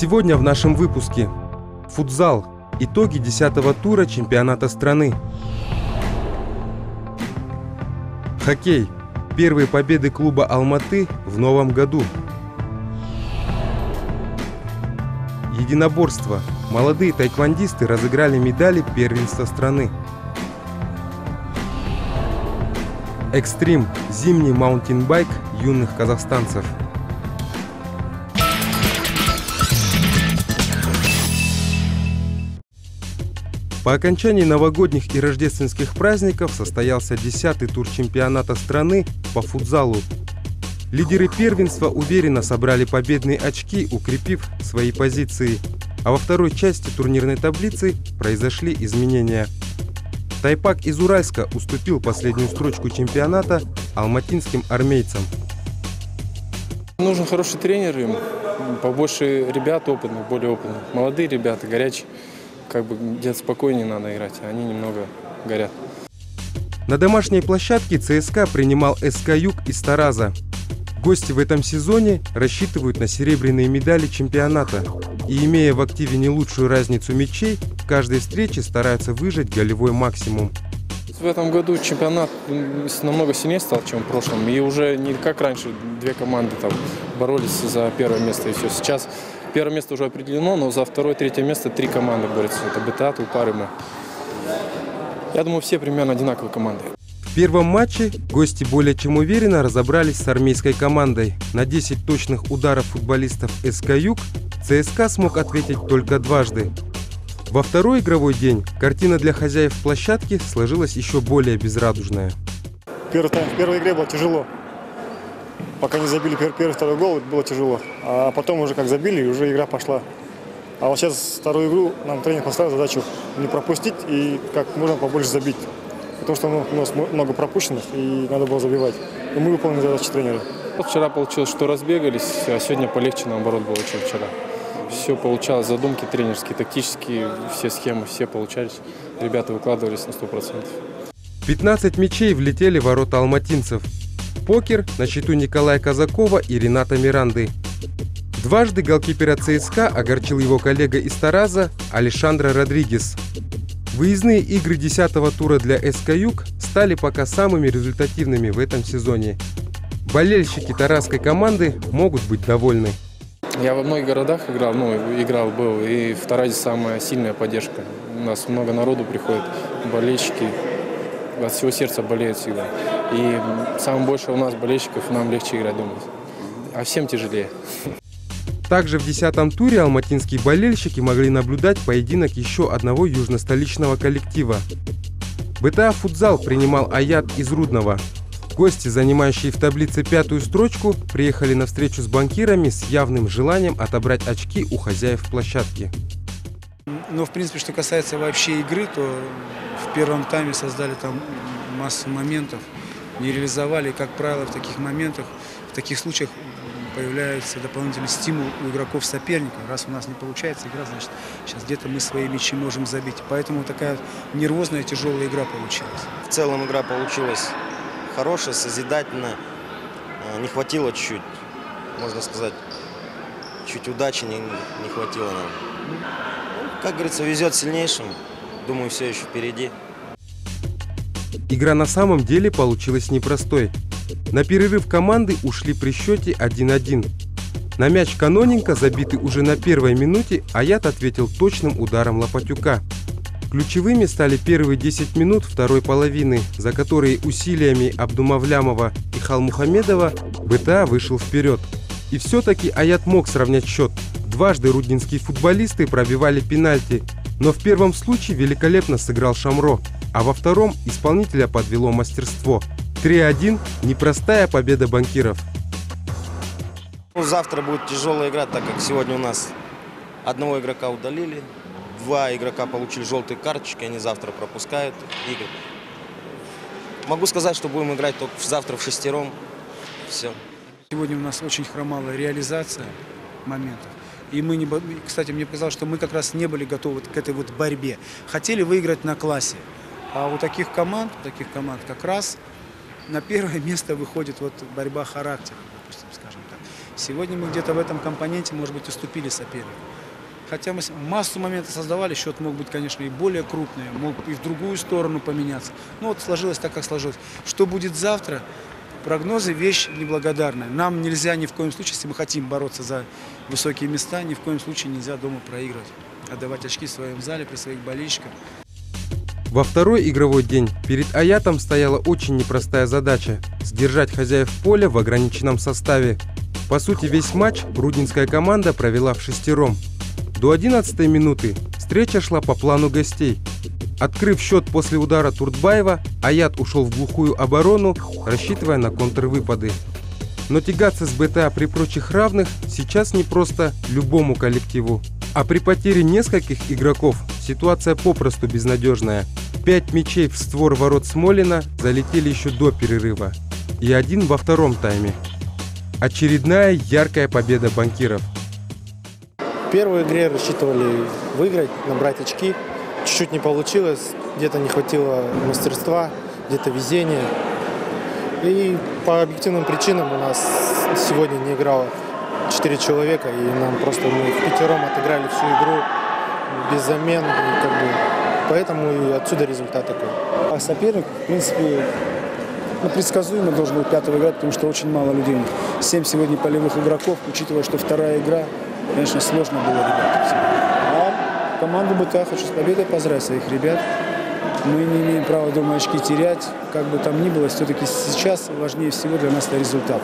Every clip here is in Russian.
Сегодня в нашем выпуске футзал. Итоги 10 тура чемпионата страны. Хоккей. Первые победы клуба Алматы в новом году. Единоборство. Молодые тайквандисты разыграли медали первенства страны. Экстрим. Зимний маунтинбайк юных казахстанцев. По окончании новогодних и рождественских праздников состоялся 10-й тур чемпионата страны по футзалу. Лидеры первенства уверенно собрали победные очки, укрепив свои позиции. А во второй части турнирной таблицы произошли изменения. Тайпак из Уральска уступил последнюю строчку чемпионата алматинским армейцам. Нужен хороший тренер им, побольше ребят опытных, более опытных. Молодые ребята, горячие. Как бы где-то спокойнее надо играть, а они немного горят. На домашней площадке ЦСКА принимал СК Юг из Тараза. Гости в этом сезоне рассчитывают на серебряные медали чемпионата. И имея в активе не лучшую разницу мячей, в каждой встрече стараются выжать голевой максимум. В этом году чемпионат намного сильнее стал, чем в прошлом. И уже не как раньше две команды там боролись за первое место и все. Сейчас первое место уже определено, но за второе, третье место три команды борются. Это БТА, Тулпар и мы. Я думаю, все примерно одинаковые команды. В первом матче гости более чем уверенно разобрались с армейской командой. На 10 точных ударов футболистов СК «Юг» ЦСКА смог ответить только дважды. Во второй игровой день картина для хозяев площадки сложилась еще более безрадужная. Первый тайм в первой игре было тяжело. Пока не забили первый, второй гол, было тяжело. А потом уже как забили, уже игра пошла. А вот сейчас вторую игру нам тренер поставил задачу не пропустить и как можно побольше забить. Потому что ну, у нас много пропущенных и надо было забивать. И мы выполнили задачу тренера. Вчера получилось, что разбегались, а сегодня полегче наоборот было, чем вчера. Все получалось, задумки тренерские, тактические, все схемы, все получались. Ребята выкладывались на 100%. 15 мячей влетели в ворота алматинцев. Покер на счету Николая Казакова и Рената Миранды. Дважды голкипера ЦСКА огорчил его коллега из Тараза Алешандро Родригес. Выездные игры 10-го тура для СК Юг стали пока самыми результативными в этом сезоне. Болельщики таразской команды могут быть довольны. Я во многих городах играл, ну, играл, был, и в Таразе самая сильная поддержка. У нас много народу приходит, болельщики от всего сердца болеют всегда. И самое больше у нас болельщиков, нам легче играть дома. А всем тяжелее. Также в десятом туре алматинские болельщики могли наблюдать поединок еще одного южно-столичного коллектива. БТА «Футзал» принимал Аят из Рудного. Гости, занимающие в таблице пятую строчку, приехали на встречу с банкирами с явным желанием отобрать очки у хозяев площадки. Но, в принципе, что касается вообще игры, то в первом тайме создали там массу моментов, не реализовали. Как правило, в таких моментах, в таких случаях появляется дополнительный стимул у игроков соперника. Раз у нас не получается игра, значит, сейчас где-то мы свои мячи можем забить. Поэтому такая нервозная, тяжелая игра получилась. В целом игра получилась хорошая, созидательная. Не хватило чуть-чуть, можно сказать, чуть удачи не, не хватило нам. Ну, как говорится, везет сильнейшим. Думаю, все еще впереди. Игра на самом деле получилась непростой. На перерыв команды ушли при счете 1-1. На мяч Каноненко, забитый уже на первой минуте, Аят ответил точным ударом Лопатюка. Ключевыми стали первые 10 минут второй половины, за которые усилиями Абдумавлямова и Халмухамедова БТА вышел вперед. И все-таки Аят мог сравнять счет. Дважды руднинские футболисты пробивали пенальти, но в первом случае великолепно сыграл Шамро, а во втором исполнителя подвело мастерство – 3-1 – непростая победа банкиров. Ну, завтра будет тяжелая игра, так как сегодня у нас одного игрока удалили, два игрока получили желтые карточки, они завтра пропускают игры. Могу сказать, что будем играть только завтра в шестером. Все. Сегодня у нас очень хромала реализация моментов. И мы, не, кстати, мне показалось, что мы как раз не были готовы к этой вот борьбе. Хотели выиграть на классе. А у таких команд, у таких команд как раз на первое место выходит вот борьба характера, допустим, скажем так. Сегодня мы где-то в этом компоненте, может быть, уступили сопернику. Хотя мы массу моментов создавали, счет мог быть, конечно, и более крупный, мог и в другую сторону поменяться. Но вот сложилось так, как сложилось. Что будет завтра? Прогнозы – вещь неблагодарная. Нам нельзя ни в коем случае, если мы хотим бороться за высокие места, ни в коем случае нельзя дома проигрывать. Отдавать очки в своем зале при своих болельщиках. Во второй игровой день перед Аятом стояла очень непростая задача – сдержать хозяев поля в ограниченном составе. По сути, весь матч рудинская команда провела в шестером. До 11 минуты встреча шла по плану гостей. Открыв счет после удара Туртбаева, Аят ушел в глухую оборону, рассчитывая на контрвыпады. Но тягаться с БТА при прочих равных сейчас не просто любому коллективу. А при потере нескольких игроков ситуация попросту безнадежная. Пять мячей в створ ворот Смолина залетели еще до перерыва. И один во втором тайме. Очередная яркая победа банкиров. В первой игре рассчитывали выиграть, набрать очки. Чуть-чуть не получилось, где-то не хватило мастерства, где-то везения. И по объективным причинам у нас сегодня не играло 4 человека, и нам просто мы в пятером отыграли всю игру без замен. И как бы, поэтому и отсюда результат такой. А соперник, в принципе, ну, предсказуемо должен быть пятого играть, потому что очень мало людей. Семь сегодня полевых игроков, учитывая, что вторая игра, конечно, сложно было ребята. А команду БК хочу с победой поздравить своих ребят. Мы не имеем права, думаю, очки терять. Как бы там ни было, все-таки сейчас важнее всего для нас это результат.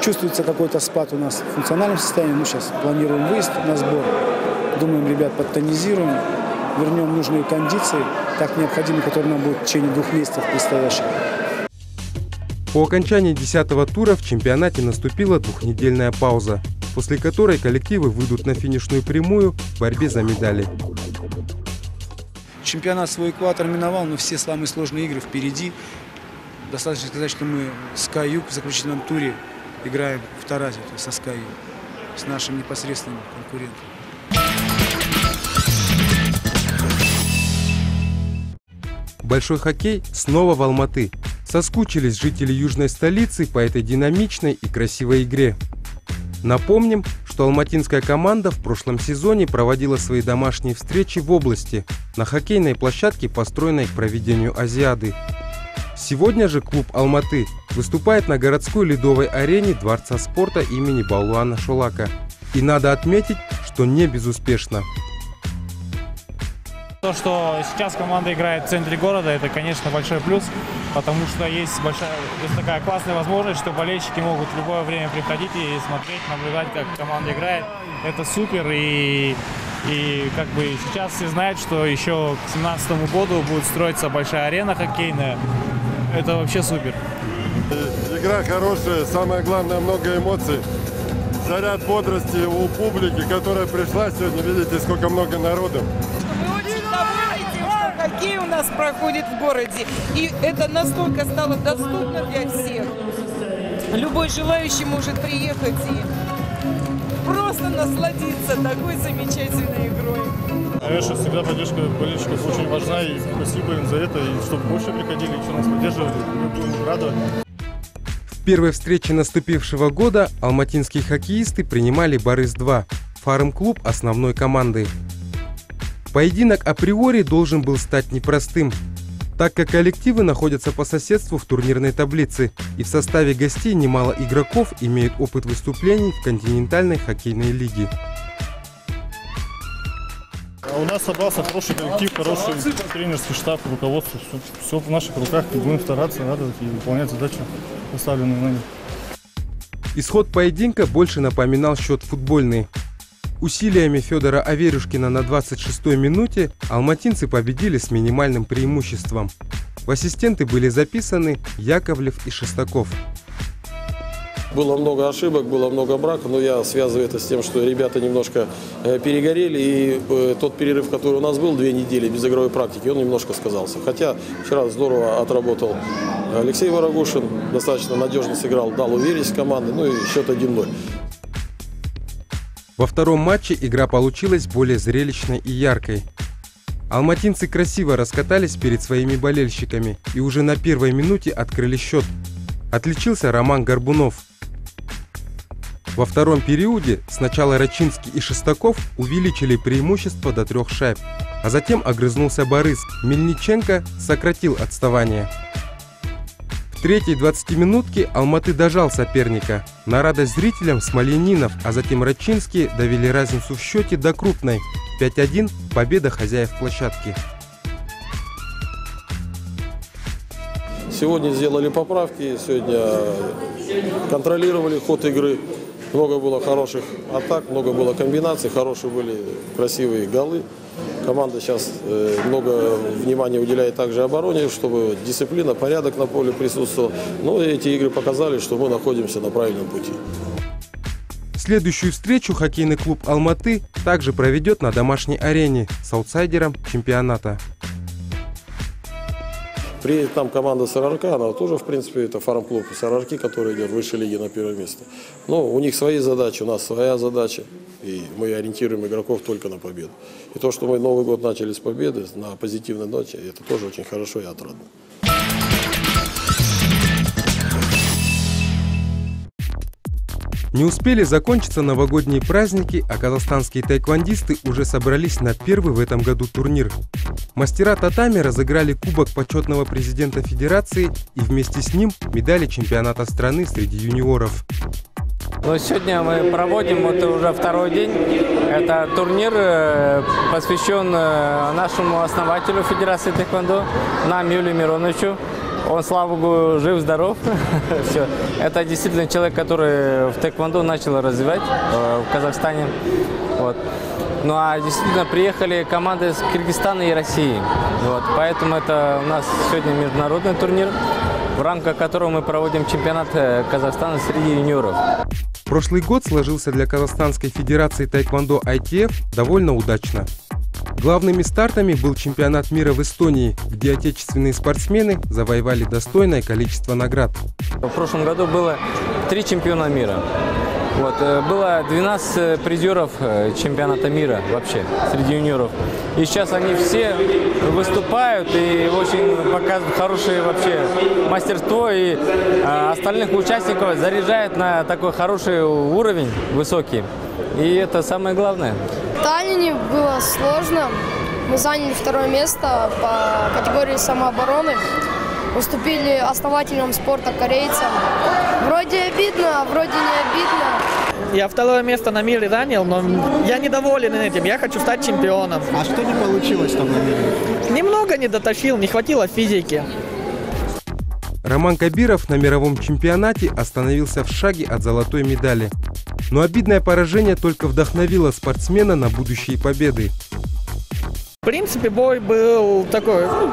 Чувствуется какой-то спад у нас в функциональном состоянии. Мы сейчас планируем выезд на сбор. Думаем, ребят, подтонизируем, вернем нужные кондиции, так необходимые, которые нам будут в течение двух месяцев предстоящих. По окончании 10 тура в чемпионате наступила двухнедельная пауза, после которой коллективы выйдут на финишную прямую в борьбе за медали. Чемпионат свой экватор миновал, но все самые сложные игры впереди. Достаточно сказать, что мы с Каюк в заключительном туре играем в Таразе, то со Скаю, с нашим непосредственным конкурентом. Большой хоккей снова в Алматы. Соскучились жители южной столицы по этой динамичной и красивой игре. Напомним, что алматинская команда в прошлом сезоне проводила свои домашние встречи в области на хоккейной площадке, построенной к проведению Азиады. Сегодня же клуб «Алматы» выступает на городской ледовой арене Дворца спорта имени Балуана Шулака. И надо отметить, что не безуспешно. То, что сейчас команда играет в центре города, это, конечно, большой плюс, потому что есть большая, есть такая классная возможность, что болельщики могут в любое время приходить и смотреть, наблюдать, как команда играет. Это супер, и, и как бы сейчас все знают, что еще к 2017 году будет строиться большая арена хоккейная. Это вообще супер. Игра хорошая, самое главное, много эмоций. Заряд бодрости у публики, которая пришла сегодня. Видите, сколько много народу. Мы очень довольны тем, что хоккей у нас проходит в городе. И это настолько стало доступно для всех. Любой желающий может приехать и просто насладиться такой замечательной игрой. Конечно, всегда поддержка болельщиков очень важна, и спасибо им за это, и чтобы больше приходили, еще нас поддерживали, мы будем рады. В первой встрече наступившего года алматинские хоккеисты принимали Борис-2, фарм-клуб основной команды. Поединок априори должен был стать непростым, так как коллективы находятся по соседству в турнирной таблице, и в составе гостей немало игроков имеют опыт выступлений в континентальной хоккейной лиге. А у нас собрался хороший коллектив, хороший тренерский штаб, руководство, все, все в наших руках, будем стараться, радовать и выполнять задачи, поставленные нами. Исход поединка больше напоминал счет футбольный. Усилиями Федора Аверюшкина на 26-й минуте алматинцы победили с минимальным преимуществом. В ассистенты были записаны Яковлев и Шестаков. Было много ошибок, было много брака, но я связываю это с тем, что ребята немножко э, перегорели, и э, тот перерыв, который у нас был, две недели без игровой практики, он немножко сказался. Хотя вчера здорово отработал Алексей Ворогушин, достаточно надежно сыграл, дал уверенность команды, ну и счет 1-0. Во втором матче игра получилась более зрелищной и яркой. Алматинцы красиво раскатались перед своими болельщиками и уже на первой минуте открыли счет. Отличился Роман Горбунов. Во втором периоде сначала Рачинский и Шестаков увеличили преимущество до трех шайб, а затем огрызнулся Борис. Мельниченко сократил отставание. В третьей 20-минутке Алматы дожал соперника. На радость зрителям Смоленинов, а затем Рачинский довели разницу в счете до крупной. 5-1 – победа хозяев площадки. Сегодня сделали поправки, сегодня контролировали ход игры. Много было хороших атак, много было комбинаций, хорошие были красивые голы. Команда сейчас э, много внимания уделяет также обороне, чтобы дисциплина, порядок на поле присутствовал. Но эти игры показали, что мы находимся на правильном пути. Следующую встречу хоккейный клуб «Алматы» также проведет на домашней арене с аутсайдером чемпионата. Приедет там команда Сарарка, она тоже, в принципе, это фарм-клуб Сарарки, который идет в высшей лиге на первое место. Но у них свои задачи, у нас своя задача, и мы ориентируем игроков только на победу. И то, что мы Новый год начали с победы, на позитивной ноте, это тоже очень хорошо и отрадно. Не успели закончиться новогодние праздники, а казахстанские тайквандисты уже собрались на первый в этом году турнир. Мастера татами разыграли кубок почетного президента федерации и вместе с ним медали чемпионата страны среди юниоров. Но сегодня мы проводим, вот уже второй день, это турнир э, посвящен э, нашему основателю Федерации Тэквондо, нам Юлию Мироновичу. Он, слава богу, жив-здоров. Все. Это действительно человек, который в тэквондо начал развивать э, в Казахстане. Вот. Ну а действительно приехали команды из Киргизстана и России. Вот. Поэтому это у нас сегодня международный турнир, в рамках которого мы проводим чемпионат э, Казахстана среди юниоров. Прошлый год сложился для Казахстанской Федерации Тайквондо ITF довольно удачно. Главными стартами был чемпионат мира в Эстонии, где отечественные спортсмены завоевали достойное количество наград. В прошлом году было три чемпиона мира. Вот, э, было 12 э, призеров э, чемпионата мира вообще среди юниоров. И сейчас они все выступают и очень показывают хорошее вообще мастерство. И остальных участников заряжает на такой хороший уровень, высокий. И это самое главное. В Таллине было сложно. Мы заняли второе место по категории самообороны. Уступили основателям спорта корейцам. Вроде обидно, вроде не обидно. Я второе место на мире занял, но я недоволен этим. Я хочу стать чемпионом. А что не получилось там на мире? Немного не дотащил, не хватило физики. Роман Кабиров на мировом чемпионате остановился в шаге от золотой медали. Но обидное поражение только вдохновило спортсмена на будущие победы. В принципе, бой был такой, ну,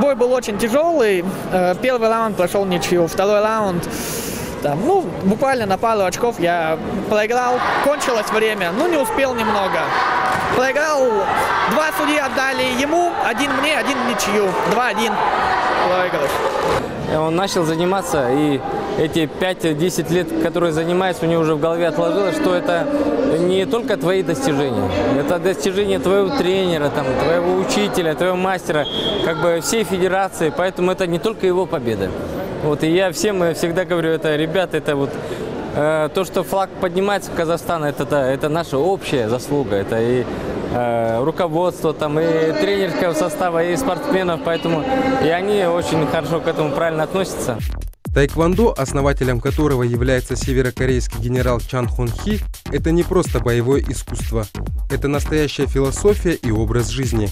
бой был очень тяжелый. Э, первый раунд прошел ничью, второй раунд там, ну, буквально на пару очков я проиграл, кончилось время, ну, не успел немного. Проиграл, два судьи отдали ему, один мне, один ничью, два-один проигрыш. Он начал заниматься, и эти 5-10 лет, которые занимается, у него уже в голове отложилось, что это не только твои достижения, это достижения твоего тренера, там, твоего учителя, твоего мастера, как бы всей федерации, поэтому это не только его победа. Вот, и я всем всегда говорю, это, ребята, это вот э, то, что флаг поднимается в Казахстан, это, это, это наша общая заслуга, это и э, руководство, там, и тренерского состава, и спортсменов, поэтому и они очень хорошо к этому правильно относятся. Тайквондо, основателем которого является северокорейский генерал Чан Хон Хи, это не просто боевое искусство. Это настоящая философия и образ жизни.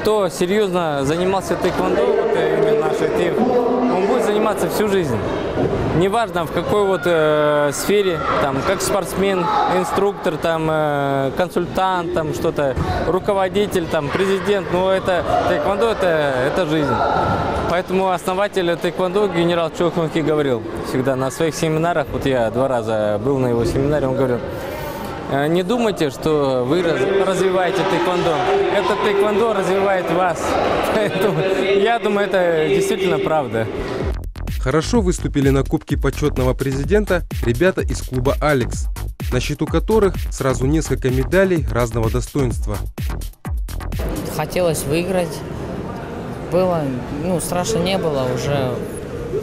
Кто серьезно занимался тайквондо, вот именно наш актив, он будет заниматься всю жизнь. Неважно в какой вот э, сфере, там, как спортсмен, инструктор, там, э, консультант, там, что-то, руководитель, там, президент, но это тайквондо это, это жизнь. Поэтому основатель тэквондо генерал Чохмаки говорил всегда на своих семинарах, вот я два раза был на его семинаре, он говорил, «Э, не думайте, что вы развиваете тэквондо. Это тэквондо развивает вас. Поэтому я думаю, это действительно правда. Хорошо выступили на Кубке почетного президента ребята из клуба «Алекс», на счету которых сразу несколько медалей разного достоинства. Хотелось выиграть, было, ну, страшно не было, уже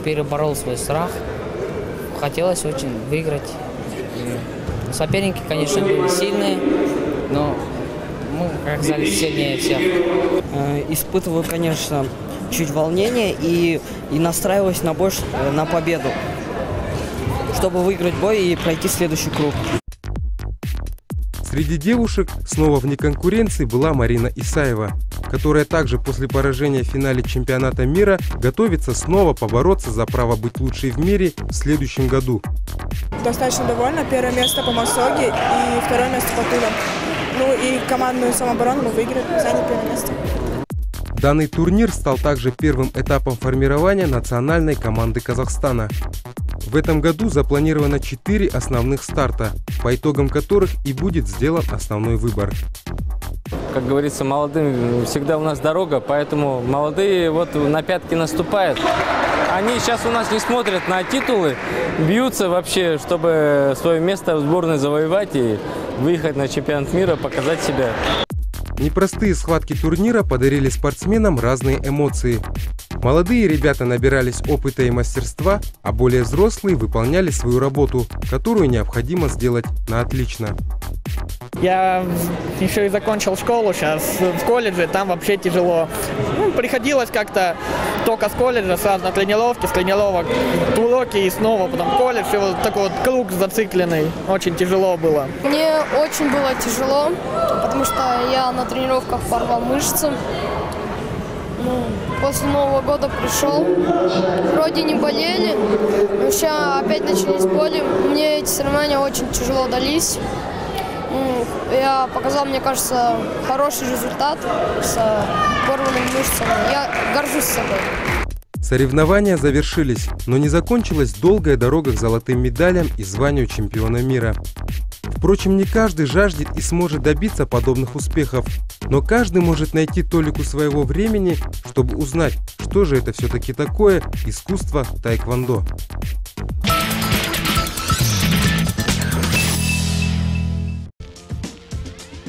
переборол свой страх. Хотелось очень выиграть. Соперники, конечно, были сильные, но мы оказались сильнее всех. Э, Испытываю, конечно, чуть волнение и, и настраиваюсь на бой, ш- на победу, чтобы выиграть бой и пройти следующий круг. Среди девушек снова вне конкуренции была Марина Исаева, которая также после поражения в финале чемпионата мира готовится снова побороться за право быть лучшей в мире в следующем году. Достаточно довольна. Первое место по Масоге и второе место по Тулам. Ну и командную самооборону мы выиграли, заняли первое место. Данный турнир стал также первым этапом формирования национальной команды Казахстана. В этом году запланировано 4 основных старта, по итогам которых и будет сделан основной выбор. Как говорится, молодым всегда у нас дорога, поэтому молодые вот на пятки наступают. Они сейчас у нас не смотрят на титулы, бьются вообще, чтобы свое место в сборной завоевать и выехать на чемпионат мира, показать себя. Непростые схватки турнира подарили спортсменам разные эмоции. Молодые ребята набирались опыта и мастерства, а более взрослые выполняли свою работу, которую необходимо сделать на отлично. Я еще и закончил школу сейчас в колледже, там вообще тяжело. Ну, приходилось как-то только с колледжа сразу на тренировки, с тренировок уроки и снова потом колледж, и вот такой вот круг зацикленный. Очень тяжело было. Мне очень было тяжело, потому что я на тренировках порвал мышцы. Ну, после Нового года пришел. Вроде не болели, но сейчас опять начались боли. Мне эти соревнования очень тяжело дались. Я показал, мне кажется, хороший результат с порванными мышцами. Я горжусь собой. Соревнования завершились, но не закончилась долгая дорога к золотым медалям и званию чемпиона мира. Впрочем, не каждый жаждет и сможет добиться подобных успехов, но каждый может найти толику своего времени, чтобы узнать, что же это все-таки такое искусство тайквондо.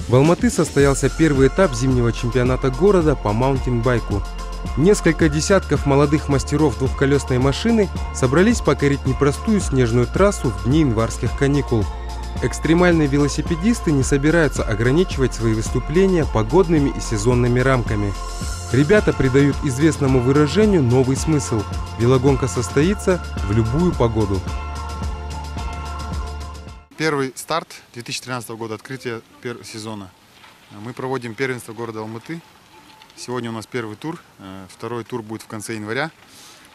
В Алматы состоялся первый этап зимнего чемпионата города по маунтинбайку. Несколько десятков молодых мастеров двухколесной машины собрались покорить непростую снежную трассу в дни январских каникул. Экстремальные велосипедисты не собираются ограничивать свои выступления погодными и сезонными рамками. Ребята придают известному выражению новый смысл. Велогонка состоится в любую погоду. Первый старт 2013 года, открытие сезона. Мы проводим первенство города Алматы. Сегодня у нас первый тур, э, второй тур будет в конце января,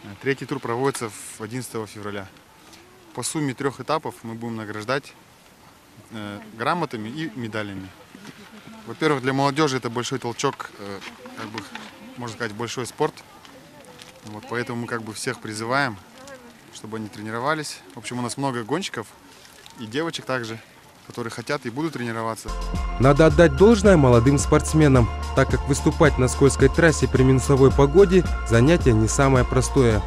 э, третий тур проводится в 11 февраля. По сумме трех этапов мы будем награждать э, грамотами и медалями. Во-первых, для молодежи это большой толчок, э, как бы, можно сказать, большой спорт. Вот, поэтому мы как бы всех призываем, чтобы они тренировались. В общем, у нас много гонщиков, и девочек также, которые хотят и будут тренироваться. Надо отдать должное молодым спортсменам, так как выступать на скользкой трассе при минусовой погоде – занятие не самое простое.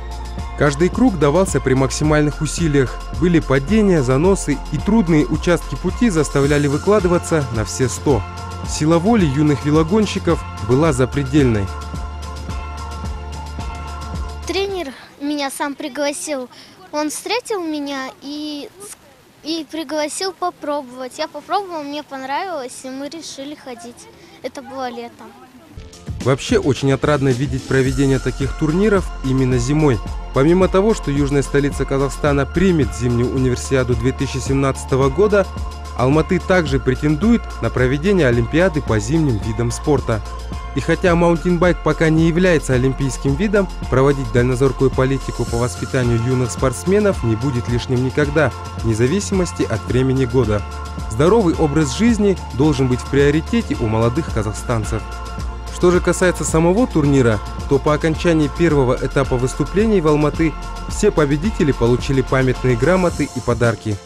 Каждый круг давался при максимальных усилиях. Были падения, заносы и трудные участки пути заставляли выкладываться на все 100. Сила воли юных велогонщиков была запредельной. Тренер меня сам пригласил. Он встретил меня и, и пригласил попробовать. Я попробовала, мне понравилось, и мы решили ходить. Это было летом. Вообще очень отрадно видеть проведение таких турниров именно зимой. Помимо того, что южная столица Казахстана примет зимнюю универсиаду 2017 года, Алматы также претендует на проведение Олимпиады по зимним видам спорта. И хотя маунтинбайк пока не является олимпийским видом, проводить дальнозоркую политику по воспитанию юных спортсменов не будет лишним никогда, вне зависимости от времени года. Здоровый образ жизни должен быть в приоритете у молодых казахстанцев. Что же касается самого турнира, то по окончании первого этапа выступлений в Алматы все победители получили памятные грамоты и подарки.